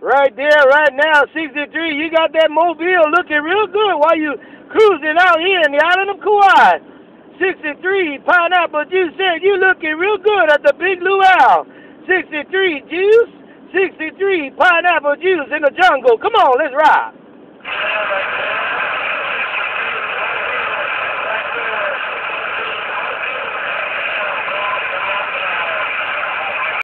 right there, right now, 63. You got that mobile looking real good while you cruising out here in the island of Kauai. 63, pineapple juice said you looking real good at the Big Luau. 63 juice, 63 pineapple juice in the jungle. Come on, let's ride.